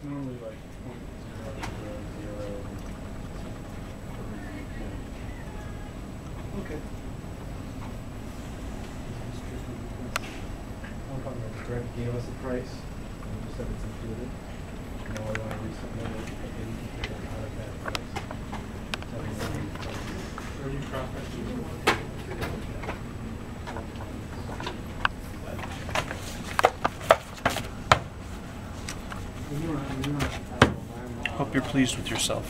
It's normally like point zero zero zero. Okay. One company, Greg gave us a price, and we just said it's included. Now I wanna resubmit it, but then you can figure out how to that price. Tell me what the price is. You cross You don't have- you don't have to have a plan. Hope you're pleased with yourself.